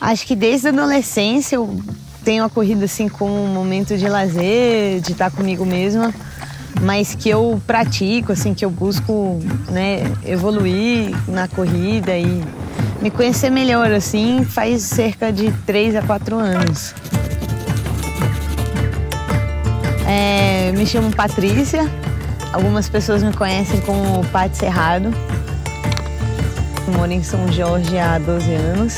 Acho que desde a adolescência eu tenho a corrida assim como um momento de lazer, de estar comigo mesma, mas que eu pratico, assim, que eu busco né, evoluir na corrida e me conhecer melhor, assim, faz cerca de três a quatro anos. É, me chamo Patrícia, algumas pessoas me conhecem como Pat Cerrado. moro em São Jorge há 12 anos,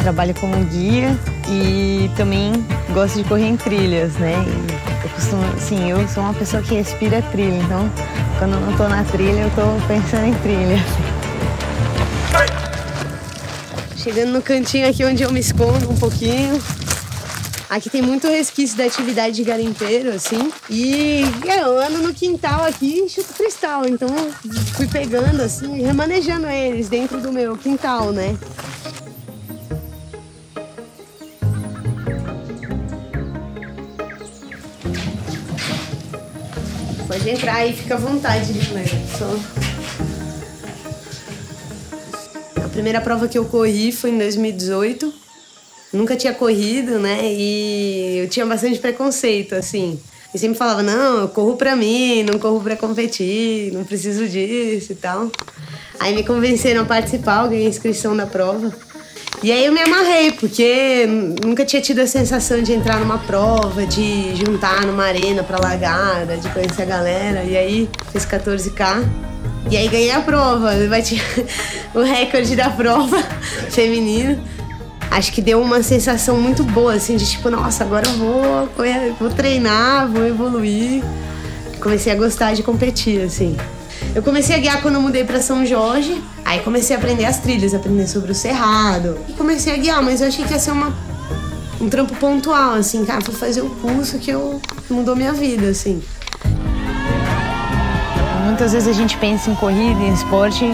trabalho como guia e também gosto de correr em trilhas, né? E eu costumo, sim, eu sou uma pessoa que respira trilha, então quando eu não tô na trilha, eu tô pensando em trilha. Chegando no cantinho aqui onde eu me escondo um pouquinho. Aqui tem muito resquício da atividade de garimpeiro, assim. E eu ando no quintal aqui e chuto cristal. Então fui pegando, assim, remanejando eles dentro do meu quintal, né? Pode entrar aí, fica à vontade, galera. Só... A primeira prova que eu corri foi em 2018. Nunca tinha corrido, né? E eu tinha bastante preconceito, assim. E sempre falava, não, eu corro pra mim, não corro pra competir, não preciso disso e tal. Aí me convenceram a participar, ganhei a inscrição da prova. E aí eu me amarrei, porque nunca tinha tido a sensação de entrar numa prova, de juntar numa arena pra largada, de conhecer a galera. E aí fiz 14K. E aí ganhei a prova, bati o recorde da prova feminino. Acho que deu uma sensação muito boa, assim, de tipo, nossa, agora eu vou, vou treinar, vou evoluir. Comecei a gostar de competir, assim. Eu comecei a guiar quando eu mudei para São Jorge. Aí comecei a aprender as trilhas, aprender sobre o cerrado. E comecei a guiar, mas eu achei que ia ser uma, um trampo pontual, assim, cara, vou fazer o curso que eu mudou minha vida, assim. Muitas vezes a gente pensa em corrida, em esporte,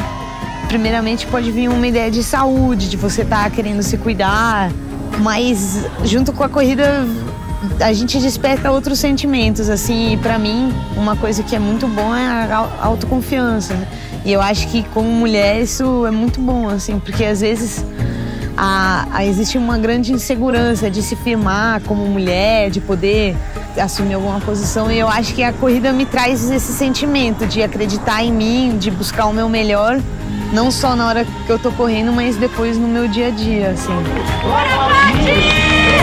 primeiramente pode vir uma ideia de saúde, de você estar tá querendo se cuidar, mas junto com a corrida a gente desperta outros sentimentos, assim, e pra mim, uma coisa que é muito bom é a autoconfiança. Né? E eu acho que como mulher isso é muito bom, assim, porque às vezes a, a, existe uma grande insegurança de se firmar como mulher, de poder assumir alguma posição. E eu acho que a corrida me traz esse sentimento de acreditar em mim, de buscar o meu melhor, não só na hora que eu tô correndo, mas depois no meu dia a dia, assim. Bora, Vitória!